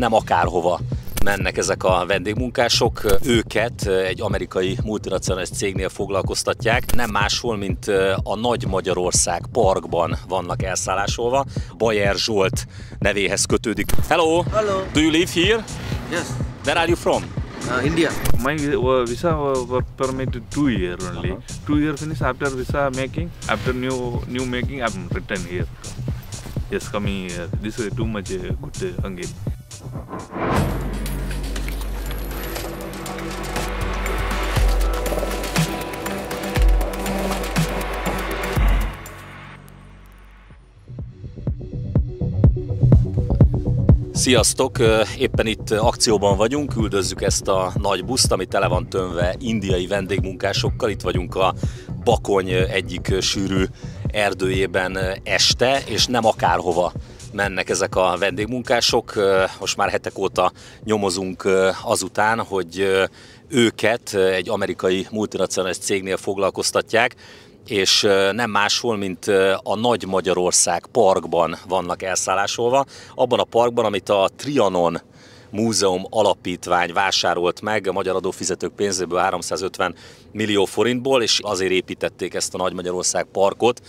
nem akárhova mennek ezek a vendégmunkások. Őket egy amerikai multinacionális cégnél foglalkoztatják. Nem máshol, mint a Nagy Magyarország parkban vannak elszállásolva. Bajer Zsolt nevéhez kötődik. Hello! Hello. Do you live here? Yes. Where are you from? Uh, India. My uh, visa uh, work permit two year only. Two year finish after visa making. After new new making, I'm return here. Yes, coming here. This is too much uh, good uh. Sziasztok! Éppen itt akcióban vagyunk, üldözzük ezt a nagy buszt, ami tele van tömve indiai vendégmunkásokkal. Itt vagyunk a Bakony egyik sűrű erdőjében este, és nem akárhova mennek ezek a vendégmunkások. Most már hetek óta nyomozunk azután, hogy őket egy amerikai multinacionális cégnél foglalkoztatják, és nem máshol, mint a Nagy Magyarország parkban vannak elszállásolva. Abban a parkban, amit a Trianon Múzeum Alapítvány vásárolt meg a magyar adófizetők pénzéből 350 millió forintból, és azért építették ezt a Nagy Magyarország parkot,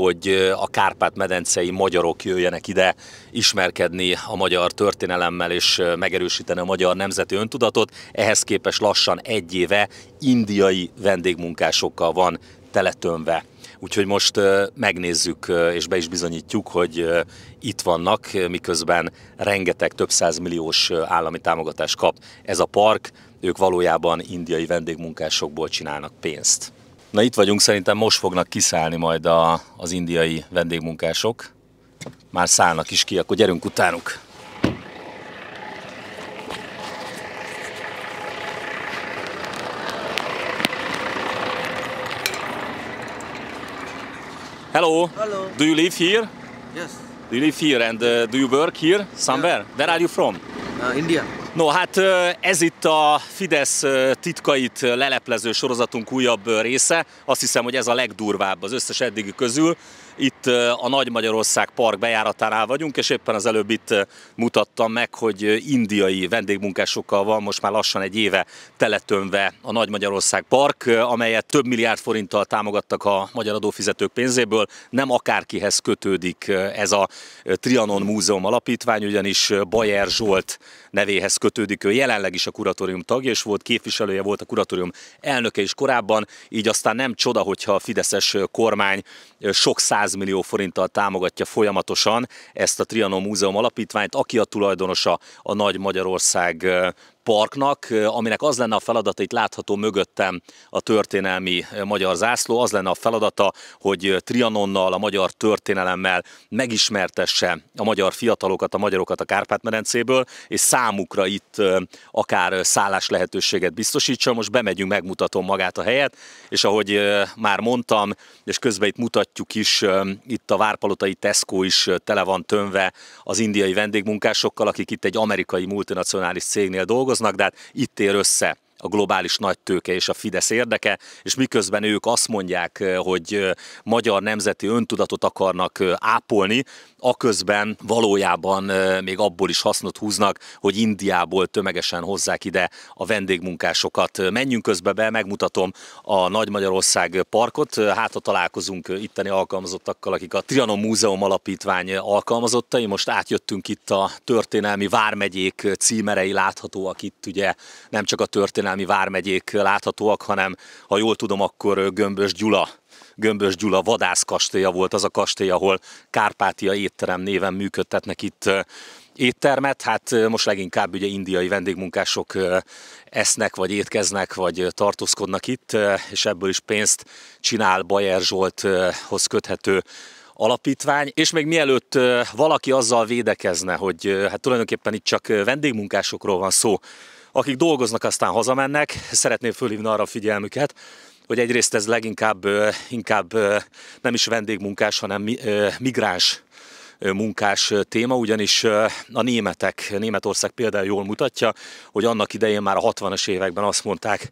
hogy a Kárpát-medencei magyarok jöjjenek ide ismerkedni a magyar történelemmel és megerősíteni a magyar nemzeti öntudatot. Ehhez képest lassan egy éve indiai vendégmunkásokkal van teletömve. Úgyhogy most megnézzük és be is bizonyítjuk, hogy itt vannak, miközben rengeteg több milliós állami támogatást kap ez a park, ők valójában indiai vendégmunkásokból csinálnak pénzt. Na itt vagyunk, szerintem most fognak kiszállni majd a, az indiai vendégmunkások. Már szállnak is ki, akkor gyerünk utánuk. Hello. Hello. Do you live here? Yes. Do you live here and uh, do you work here somewhere? Where are you from? Uh, India. No, hát ez itt a Fidesz titkait leleplező sorozatunk újabb része. Azt hiszem, hogy ez a legdurvább az összes eddigi közül. Itt a Nagy Magyarország Park bejáratánál vagyunk, és éppen az előbb itt mutattam meg, hogy indiai vendégmunkásokkal van most már lassan egy éve teletömve a Nagy Magyarország Park, amelyet több milliárd forinttal támogattak a magyar adófizetők pénzéből. Nem akárkihez kötődik ez a Trianon Múzeum Alapítvány, ugyanis Bajer Zsolt nevéhez kötődik. Ő jelenleg is a kuratórium tagja, és volt képviselője, volt a kuratórium elnöke is korábban, így aztán nem csoda, hogyha a Fideszes kormány sok százmillió forinttal támogatja folyamatosan ezt a Trianon Múzeum alapítványt, aki a tulajdonosa a Nagy Magyarország parknak, aminek az lenne a feladata, itt látható mögöttem a történelmi magyar zászló, az lenne a feladata, hogy Trianonnal, a magyar történelemmel megismertesse a magyar fiatalokat, a magyarokat a Kárpát-medencéből, és számukra itt akár szállás lehetőséget biztosítsa. Most bemegyünk, megmutatom magát a helyet, és ahogy már mondtam, és közben itt mutatjuk is, itt a Várpalotai Tesco is tele van tömve az indiai vendégmunkásokkal, akik itt egy amerikai multinacionális cégnél dolgoznak, de hát itt ér össze a globális nagytőke és a Fidesz érdeke, és miközben ők azt mondják, hogy magyar nemzeti öntudatot akarnak ápolni, aközben valójában még abból is hasznot húznak, hogy Indiából tömegesen hozzák ide a vendégmunkásokat. Menjünk közbe be, megmutatom a Nagy Magyarország parkot, hát ha találkozunk itteni alkalmazottakkal, akik a Trianon Múzeum Alapítvány alkalmazottai. Most átjöttünk itt a történelmi vármegyék címerei láthatóak itt, ugye nem csak a történelmi vármegyék láthatóak, hanem ha jól tudom, akkor Gömbös Gyula Gömbös Gyula vadászkastélya volt az a kastély, ahol Kárpátia étterem néven működtetnek itt éttermet. Hát most leginkább ugye indiai vendégmunkások esznek, vagy étkeznek, vagy tartózkodnak itt, és ebből is pénzt csinál Bajer Zsolthoz köthető alapítvány, és még mielőtt valaki azzal védekezne, hogy hát tulajdonképpen itt csak vendégmunkásokról van szó, akik dolgoznak, aztán hazamennek, szeretném fölhívni arra a figyelmüket, hogy egyrészt ez leginkább inkább nem is vendégmunkás, hanem migráns munkás téma, ugyanis a németek, Németország például jól mutatja, hogy annak idején már a 60-as években azt mondták,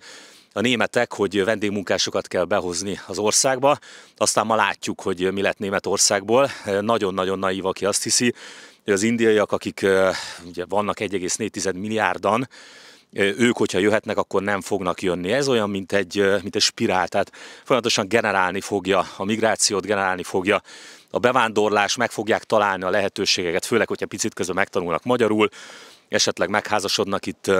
a németek, hogy vendégmunkásokat kell behozni az országba, aztán ma látjuk, hogy mi lett Németországból. Nagyon-nagyon naív, aki azt hiszi, Az indiaiak, akik ugye vannak 1,4 milliárdan, ők, hogyha jöhetnek, akkor nem fognak jönni. Ez olyan, mint egy, mint egy spirál, tehát folyamatosan generálni fogja a migrációt, generálni fogja a bevándorlás, meg fogják találni a lehetőségeket, főleg, hogyha picit közben megtanulnak magyarul, esetleg megházasodnak itt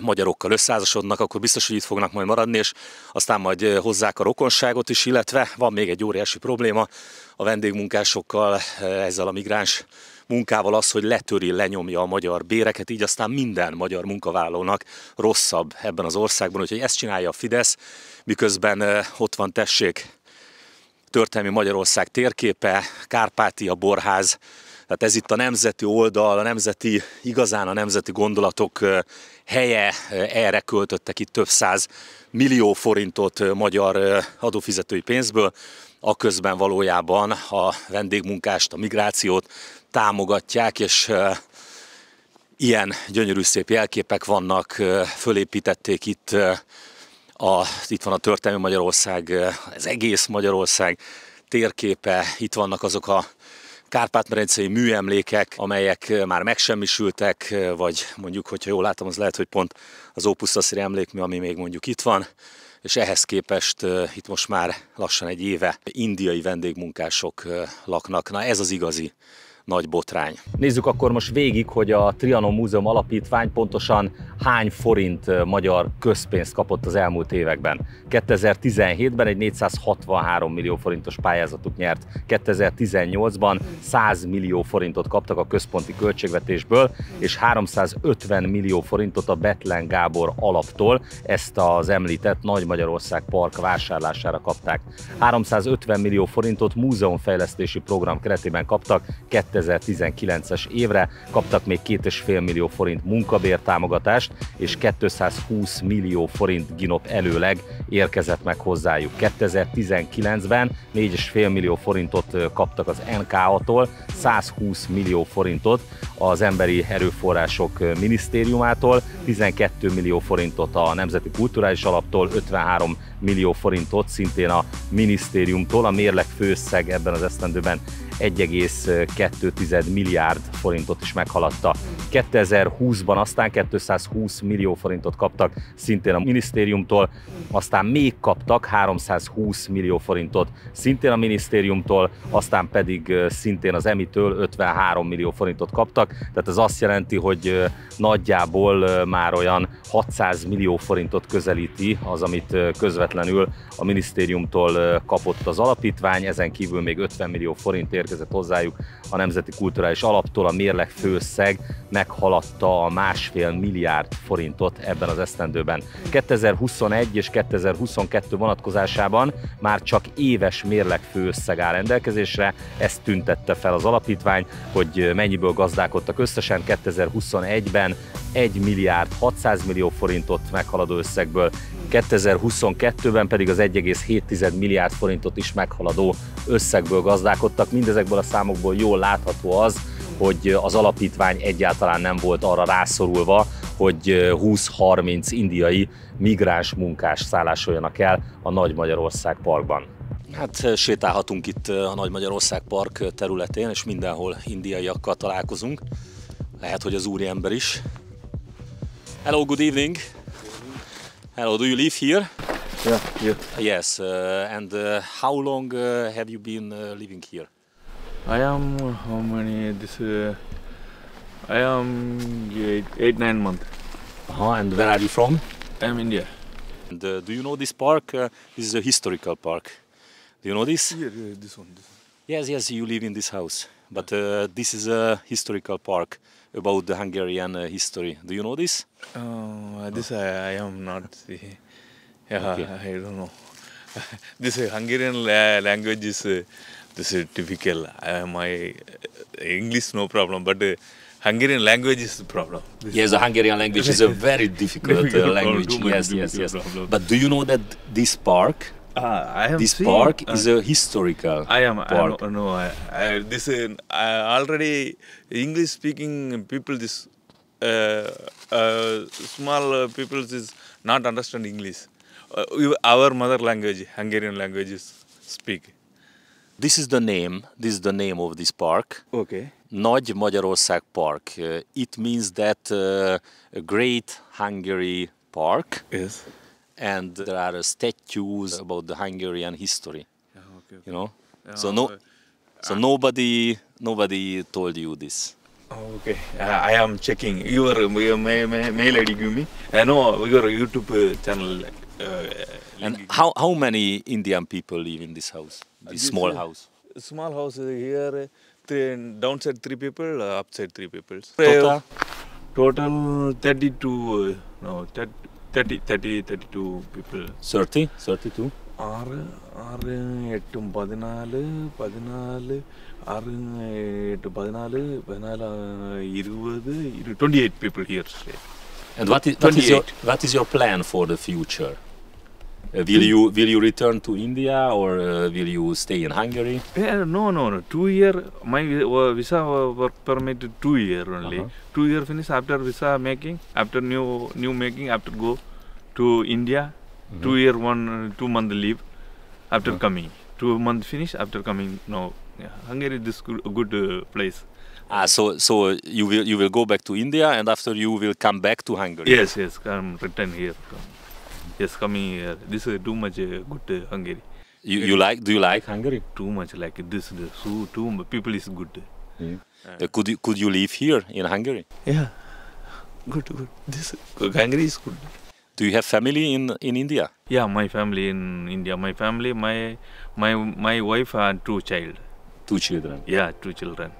magyarokkal összeházasodnak, akkor biztos, hogy itt fognak majd maradni, és aztán majd hozzák a rokonságot is, illetve van még egy óriási probléma a vendégmunkásokkal, ezzel a migráns munkával az, hogy letöri, lenyomja a magyar béreket, így aztán minden magyar munkavállalónak rosszabb ebben az országban, úgyhogy ezt csinálja a Fidesz, miközben ott van tessék történelmi Magyarország térképe, Kárpátia, Borház, tehát ez itt a nemzeti oldal, a nemzeti, igazán a nemzeti gondolatok helye, erre költöttek itt több száz millió forintot magyar adófizetői pénzből, aközben valójában a vendégmunkást, a migrációt támogatják, és ilyen gyönyörű szép jelképek vannak, fölépítették itt, a, itt van a történelmi Magyarország, az egész Magyarország térképe, itt vannak azok a Kárpát-medencei műemlékek, amelyek már megsemmisültek, vagy mondjuk, hogyha jól látom, az lehet, hogy pont az Opus emlékmű, ami még mondjuk itt van, és ehhez képest itt most már lassan egy éve indiai vendégmunkások laknak. Na ez az igazi nagy botrány. Nézzük akkor most végig, hogy a Trianon Múzeum Alapítvány pontosan hány forint magyar közpénzt kapott az elmúlt években. 2017-ben egy 463 millió forintos pályázatot nyert, 2018-ban 100 millió forintot kaptak a központi költségvetésből, és 350 millió forintot a Betlen Gábor alaptól, ezt az említett Nagy Magyarország Park vásárlására kapták. 350 millió forintot múzeumfejlesztési program keretében kaptak 2019-es évre, kaptak még 2,5 millió forint munkabértámogatást, és 220 millió forint ginop előleg érkezett meg hozzájuk. 2019-ben 4,5 millió forintot kaptak az NKA-tól, 120 millió forintot az Emberi Erőforrások Minisztériumától, 12 millió forintot a Nemzeti Kulturális Alaptól, 53 millió forintot szintén a minisztériumtól. A mérleg főszeg ebben az esztendőben 1,2 milliárd forintot is meghaladta. 2020-ban aztán 220 millió forintot kaptak szintén a minisztériumtól, aztán még kaptak 320 millió forintot szintén a minisztériumtól, aztán pedig szintén az emitől 53 millió forintot kaptak, tehát ez azt jelenti, hogy nagyjából már olyan 600 millió forintot közelíti az, amit közvetlenül a minisztériumtól kapott az alapítvány, ezen kívül még 50 millió forintért érkezett hozzájuk a Nemzeti Kulturális Alaptól, a mérleg főszeg meghaladta a másfél milliárd forintot ebben az esztendőben. 2021 és 2022 vonatkozásában már csak éves mérleg főszeg áll rendelkezésre, ezt tüntette fel az alapítvány, hogy mennyiből gazdálkodtak összesen 2021-ben 1 milliárd 600 millió forintot meghaladó összegből 2022-ben pedig az 1,7 milliárd forintot is meghaladó összegből gazdálkodtak. Mindezekből a számokból jól látható az, hogy az alapítvány egyáltalán nem volt arra rászorulva, hogy 20-30 indiai migráns munkás szállásoljanak el a Nagy Magyarország Parkban. Hát sétálhatunk itt a Nagy Magyarország Park területén, és mindenhol indiaiakkal találkozunk. Lehet, hogy az úriember is. Hello, good evening. Hello, do you live here? Yeah, here. Yes, uh, and uh, how long uh, have you been uh, living here? I am how many? This uh, I am eight, eight nine months. Uh-huh, and where are you from? I am India. And uh, do you know this park? Uh, this is a historical park. Do you know this? Here, here this one. This one. Yes, yes, you live in this house. But uh, this is a historical park about the Hungarian uh, history. Do you know this? Uh, this I, I am not. Yeah, Okay. I don't know. this uh, Hungarian la- language is uh, this is typical. Uh, my uh, English no problem, but uh, Hungarian language is the problem. This Yes, the Hungarian language is a very difficult uh, language. problem, Yes, yes, yes. problem. But do you know that this park, I have this seen, park uh, is a historical I am. I park? am no, I, I, this is I already English speaking people. This uh, uh, small uh, people is not understand English. Uh, we- our mother language, Hungarian language, is speak. This is the name. This is the name of this park. Okay. Nagy Magyarország Park. Uh, it means that uh, a great Hungary park, Yes. and there are uh, statues about the Hungarian history. Yeah, okay. You know, Yeah, so no, uh, so nobody, nobody told you this. Oh, okay. Uh, I am checking your, your ma- ma- mail ID. Give me. I know your YouTube uh, channel. Uh, And how how many Indian people live in this house? This this, small uh, house. small house uh, here. uh, Three, downside three people, uh, upside three people. Total? Total 32. Uh, no, 30, 30, 30, 32 people. 30, 32. ആറ് ആറ് എട്ടും പതിനാല് പതിനാല് ആറ് എട്ട് പതിനാല് പതിനാല് ആ, ഇരുപത് twenty eight people here And what is, what is your 28. what is your plan for the future? Uh, will you will you return to India or uh, will you stay in Hungary? Yeah, no, no, no. Two year my uh, visa work permit two year only. -huh. Two year finish after visa making, after new new making, after go to India. Mm -hmm. Two year one two month leave after -huh. coming. Two month finish after coming. No, yeah, Hungary is good, good place. Ah, so so you will you will go back to India and after you will come back to Hungary. Yes, yes, come return here. Come. Yes, coming here. This is too much uh, good uh, Hungary. You, you like do you like Hungary? Too much like this. The so too mu- people is good. Uh, could you could you live here in Hungary? Yeah, good, good. This Hungary is good. Do you have family in in India? Yeah, my family in India. My family, my my my wife and two child. Two children. Yeah, two children.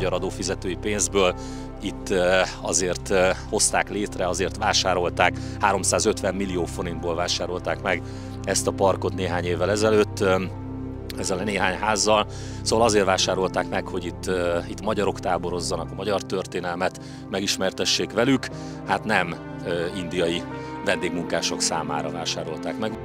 Magyar adófizetői pénzből itt eh, azért eh, hozták létre, azért vásárolták, 350 millió forintból vásárolták meg ezt a parkot néhány évvel ezelőtt, eh, ezzel a néhány házzal. Szóval azért vásárolták meg, hogy itt, itt magyarok táborozzanak, a magyar történelmet megismertessék velük. Hát nem indiai vendégmunkások számára vásárolták meg.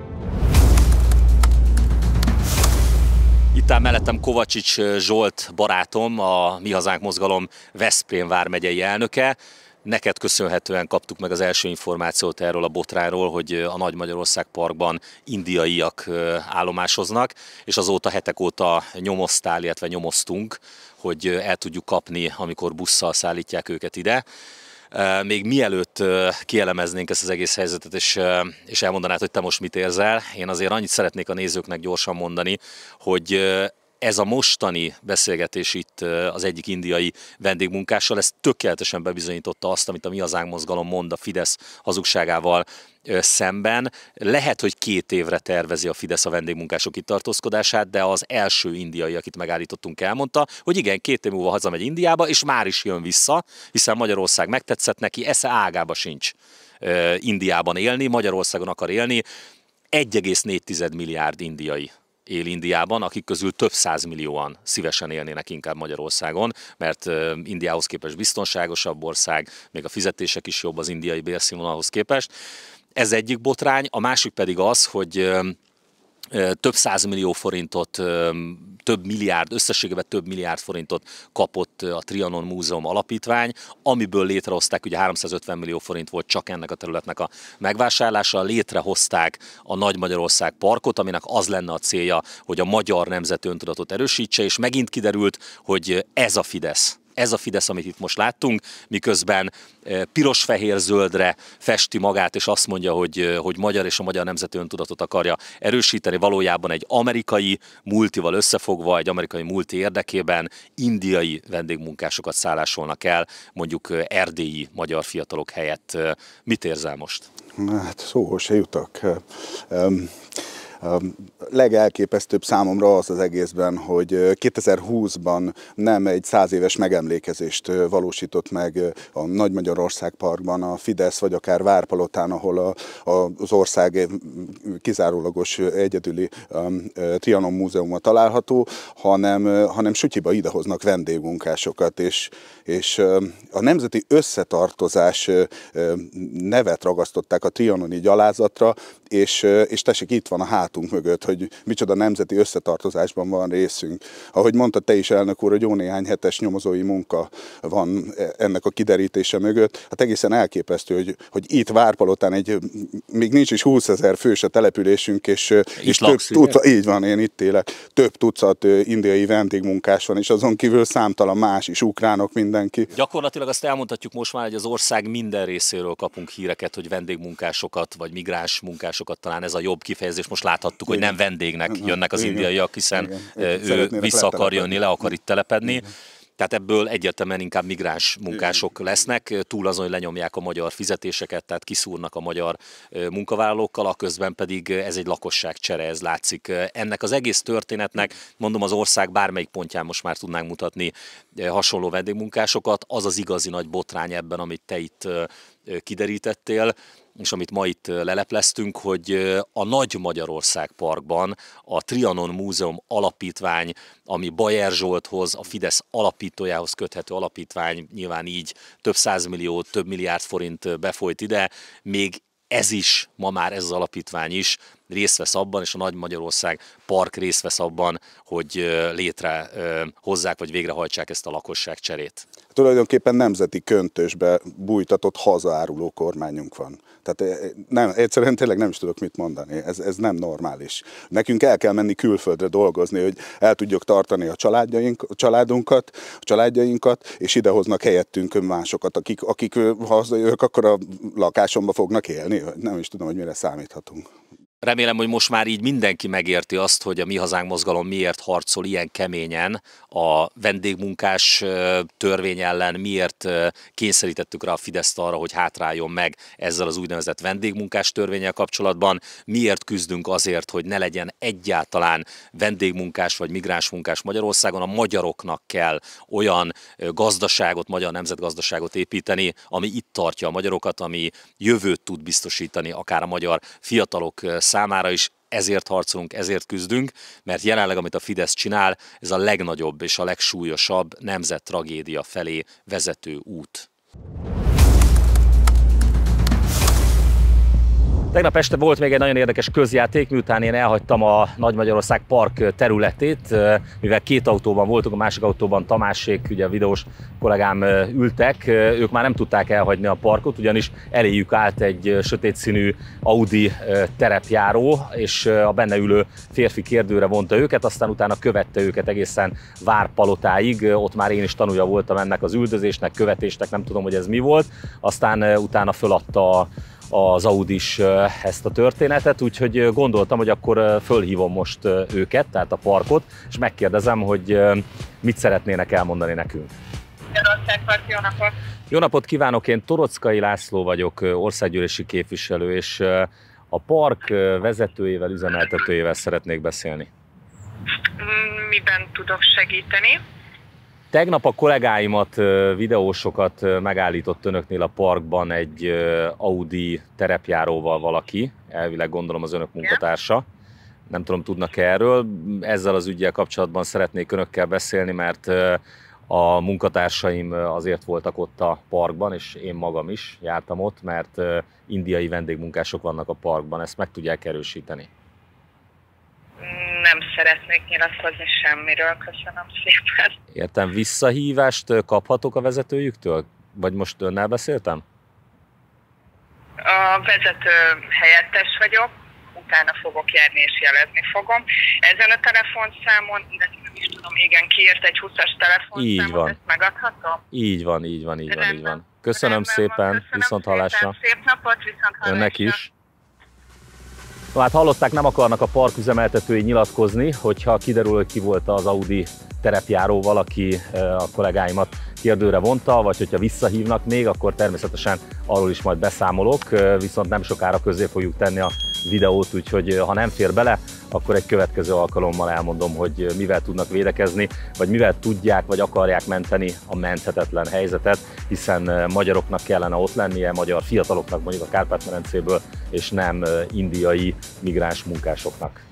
Itt áll mellettem Kovacsics Zsolt barátom, a Mi Hazánk Mozgalom Veszprém vármegyei elnöke. Neked köszönhetően kaptuk meg az első információt erről a botrányról, hogy a Nagy Magyarország Parkban indiaiak állomásoznak, és azóta hetek óta nyomoztál, illetve nyomoztunk, hogy el tudjuk kapni, amikor busszal szállítják őket ide. Még mielőtt kielemeznénk ezt az egész helyzetet, és, és elmondanád, hogy te most mit érzel, én azért annyit szeretnék a nézőknek gyorsan mondani, hogy ez a mostani beszélgetés itt az egyik indiai vendégmunkással, ez tökéletesen bebizonyította azt, amit a Mi Hazánk mozgalom mond a Fidesz hazugságával szemben. Lehet, hogy két évre tervezi a Fidesz a vendégmunkások itt tartózkodását, de az első indiai, akit megállítottunk, elmondta, hogy igen, két év múlva hazamegy Indiába, és már is jön vissza, hiszen Magyarország megtetszett neki, esze ágába sincs Indiában élni, Magyarországon akar élni. 1,4 milliárd indiai él Indiában, akik közül több százmillióan szívesen élnének inkább Magyarországon, mert Indiához képest biztonságosabb ország, még a fizetések is jobb az indiai bérszínvonalhoz képest. Ez egyik botrány, a másik pedig az, hogy több százmillió forintot, több milliárd, összességében több milliárd forintot kapott a Trianon Múzeum alapítvány, amiből létrehozták, ugye 350 millió forint volt csak ennek a területnek a megvásárlása, létrehozták a Nagy Magyarország Parkot, aminek az lenne a célja, hogy a magyar nemzeti öntudatot erősítse, és megint kiderült, hogy ez a Fidesz ez a Fidesz, amit itt most láttunk, miközben eh, piros-fehér-zöldre festi magát, és azt mondja, hogy, eh, hogy magyar és a magyar nemzeti öntudatot akarja erősíteni, valójában egy amerikai multival összefogva, egy amerikai multi érdekében indiai vendégmunkásokat szállásolnak el, mondjuk eh, erdélyi magyar fiatalok helyett. Mit érzel most? Hát szóhoz se jutok. Legelképesztőbb számomra az az egészben, hogy ö, 2020-ban nem egy száz éves megemlékezést valósított meg a Nagy Magyarország Parkban a Fidesz, vagy akár Várpalotán, ahol a, a, az ország kizárólagos egyedüli um, Trianon Múzeuma található, hanem, hanem sütyiba idehoznak vendégmunkásokat, és, és a nemzeti összetartozás nevet ragasztották a trianoni gyalázatra, és, és tessék, itt van a hátunk mögött, hogy micsoda nemzeti összetartozásban van részünk. Ahogy mondta te is, elnök úr, hogy jó néhány hetes nyomozói munka van ennek a kiderítése mögött. Hát egészen elképesztő, hogy, hogy itt Várpalotán egy, még nincs is 20 ezer fős a településünk, és, és több tucat, így van, én itt élek, több tucat indiai vendégmunkás van, és azon kívül számtalan más is, ukránok, mindenki. Gyakorlatilag azt elmondhatjuk most már, hogy az ország minden részéről kapunk híreket, hogy vendégmunkásokat, vagy migráns munkásokat, talán ez a jobb kifejezés, most láthattuk, hogy nem vendégnek jönnek az indiaiak, hiszen ő vissza akar jönni, le akar itt telepedni. Igen. Tehát ebből egyértelműen inkább migráns munkások lesznek, túl azon, hogy lenyomják a magyar fizetéseket, tehát kiszúrnak a magyar munkavállalókkal, aközben pedig ez egy lakosságcsere, ez látszik. Ennek az egész történetnek, mondom az ország bármelyik pontján most már tudnánk mutatni hasonló vendégmunkásokat, az az igazi nagy botrány ebben, amit te itt kiderítettél, és amit ma itt lelepleztünk, hogy a Nagy Magyarország Parkban a Trianon Múzeum alapítvány, ami Bajer Zsolthoz, a Fidesz alapítójához köthető alapítvány, nyilván így több százmillió, több milliárd forint befolyt ide, még ez is, ma már ez az alapítvány is részt vesz abban, és a Nagy Magyarország Park részt vesz abban, hogy létre hozzák, vagy végrehajtsák ezt a lakosság cserét. Tulajdonképpen nemzeti köntösbe bújtatott hazaáruló kormányunk van. Tehát nem, egyszerűen tényleg nem is tudok mit mondani, ez, ez nem normális. Nekünk el kell menni külföldre dolgozni, hogy el tudjuk tartani a, családjaink, a családunkat, a családjainkat, és idehoznak helyettünk másokat, akik, akik ha hazajövök, akkor a lakásomba fognak élni. Nem is tudom, hogy mire számíthatunk. Remélem, hogy most már így mindenki megérti azt, hogy a Mi Hazánk mozgalom miért harcol ilyen keményen a vendégmunkás törvény ellen, miért kényszerítettük rá a Fideszt arra, hogy hátráljon meg ezzel az úgynevezett vendégmunkás törvényel kapcsolatban, miért küzdünk azért, hogy ne legyen egyáltalán vendégmunkás vagy migránsmunkás Magyarországon, a magyaroknak kell olyan gazdaságot, magyar nemzetgazdaságot építeni, ami itt tartja a magyarokat, ami jövőt tud biztosítani akár a magyar fiatalok számára is ezért harcolunk, ezért küzdünk, mert jelenleg, amit a Fidesz csinál, ez a legnagyobb és a legsúlyosabb nemzet tragédia felé vezető út. Tegnap este volt még egy nagyon érdekes közjáték, miután én elhagytam a Nagy Magyarország Park területét, mivel két autóban voltunk, a másik autóban Tamásék, ugye a videós kollégám ültek, ők már nem tudták elhagyni a parkot, ugyanis eléjük állt egy sötét színű Audi terepjáró, és a benne ülő férfi kérdőre vonta őket, aztán utána követte őket egészen Várpalotáig, ott már én is tanulja voltam ennek az üldözésnek, követésnek, nem tudom, hogy ez mi volt, aztán utána föladta az Audis ezt a történetet, úgyhogy gondoltam, hogy akkor fölhívom most őket, tehát a parkot, és megkérdezem, hogy mit szeretnének elmondani nekünk. jó napot! Jó napot kívánok, én Torockai László vagyok, országgyűlési képviselő, és a park vezetőjével, üzemeltetőjével szeretnék beszélni. Miben tudok segíteni? Tegnap a kollégáimat, videósokat megállított önöknél a parkban egy Audi terepjáróval valaki, elvileg gondolom az önök munkatársa. Nem tudom, tudnak -e erről. Ezzel az ügyel kapcsolatban szeretnék önökkel beszélni, mert a munkatársaim azért voltak ott a parkban, és én magam is jártam ott, mert indiai vendégmunkások vannak a parkban. Ezt meg tudják erősíteni? Nem szeretnék nyilatkozni semmiről, köszönöm szépen. Értem, visszahívást kaphatok a vezetőjüktől? Vagy most önnel beszéltem? A vezető helyettes vagyok, utána fogok járni és jelezni fogom. Ezen a telefonszámon, de nem is tudom, igen, kiírt egy 20-as telefonszámot, így van. ezt megadhatom? Így van, így van, így van, így van. Köszönöm Rendben szépen, van, köszönöm viszont hallásra. Szép napot, viszont hallásra. Önnek is. No, hát hallották, nem akarnak a park üzemeltetői nyilatkozni, hogyha kiderül, hogy ki volt az Audi terepjáró valaki a kollégáimat kérdőre vonta, vagy hogyha visszahívnak még, akkor természetesen arról is majd beszámolok, viszont nem sokára közé fogjuk tenni a videót, úgyhogy ha nem fér bele, akkor egy következő alkalommal elmondom, hogy mivel tudnak védekezni, vagy mivel tudják, vagy akarják menteni a menthetetlen helyzetet, hiszen magyaroknak kellene ott lennie, magyar fiataloknak mondjuk a Kárpát-medencéből, és nem indiai migráns munkásoknak.